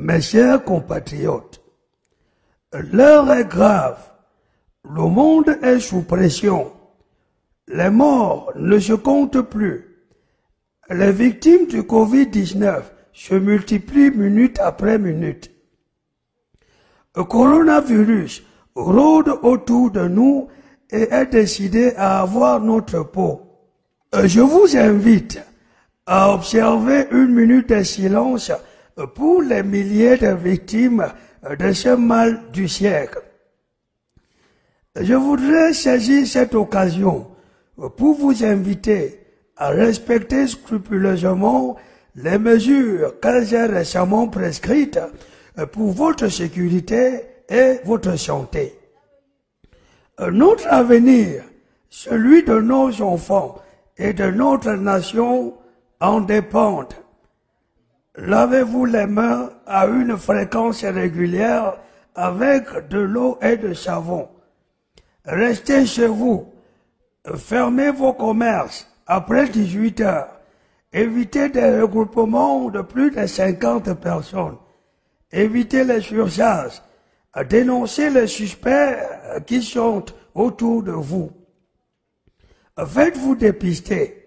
Mes chers compatriotes, l'heure est grave. Le monde est sous pression. Les morts ne se comptent plus. Les victimes du Covid-19 se multiplient minute après minute. Le coronavirus rôde autour de nous et est décidé à avoir notre peau. Je vous invite à observer une minute de silence pour les milliers de victimes de ce mal du siècle. Je voudrais saisir cette occasion pour vous inviter à respecter scrupuleusement les mesures que j'ai récemment prescrites pour votre sécurité et votre santé. Notre avenir, celui de nos enfants et de notre nation en dépendent. Lavez-vous les mains à une fréquence régulière avec de l'eau et de savon. Restez chez vous. Fermez vos commerces après 18 heures. Évitez des regroupements de plus de 50 personnes. Évitez les surcharges. Dénoncez les suspects qui sont autour de vous. Faites-vous dépister.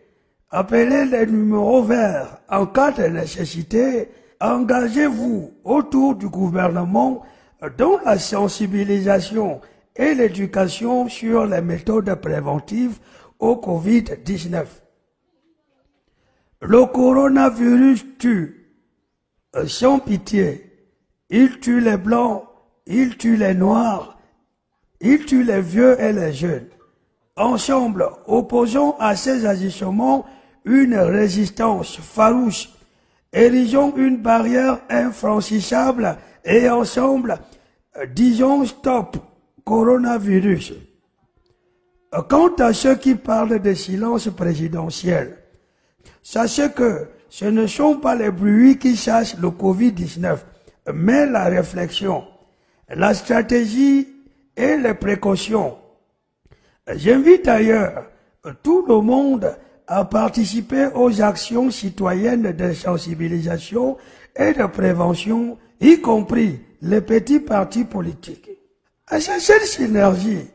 Appelez les numéros verts en cas de nécessité. Engagez-vous autour du gouvernement dans la sensibilisation et l'éducation sur les méthodes préventives au Covid-19. Le coronavirus tue sans pitié. Il tue les blancs, il tue les noirs, il tue les vieux et les jeunes. Ensemble, opposons à ces agissements une résistance farouche. Érigeons une barrière infranchissable et ensemble, disons stop coronavirus. Quant à ceux qui parlent de silence présidentiel, sachez que ce ne sont pas les bruits qui chassent le Covid-19, mais la réflexion, la stratégie et les précautions. J'invite d'ailleurs tout le monde à participer aux actions citoyennes de sensibilisation et de prévention, y compris les petits partis politiques. C'est cette synergie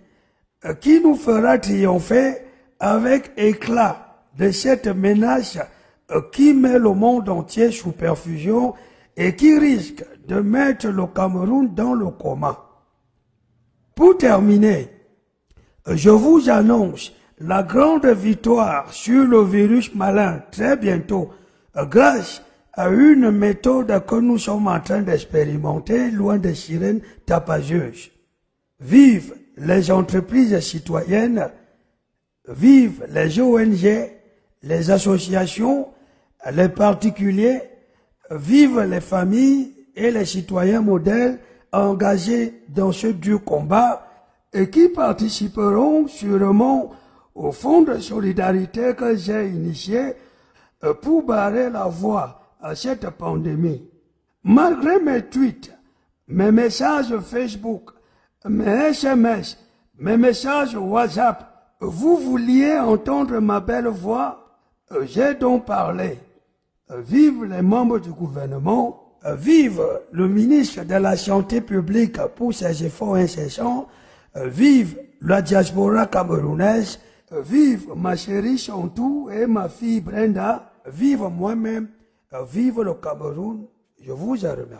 qui nous fera triompher avec éclat de cette menace qui met le monde entier sous perfusion et qui risque de mettre le Cameroun dans le coma. Pour terminer, je vous annonce la grande victoire sur le virus malin très bientôt grâce à une méthode que nous sommes en train d'expérimenter loin des sirènes tapageuses. Vive les entreprises citoyennes, vive les ONG, les associations, les particuliers, vive les familles et les citoyens modèles engagés dans ce dur combat et qui participeront sûrement au fonds de solidarité que j'ai initié pour barrer la voie à cette pandémie. Malgré mes tweets, mes messages Facebook, mes SMS, mes messages WhatsApp, vous vouliez entendre ma belle voix, j'ai donc parlé. Vive les membres du gouvernement, vive le ministre de la Santé publique pour ses efforts incessants, vive la diaspora camerounaise, vive ma chérie Chantou et ma fille Brenda, vive moi-même, vive le Cameroun, je vous en remercie.